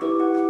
Música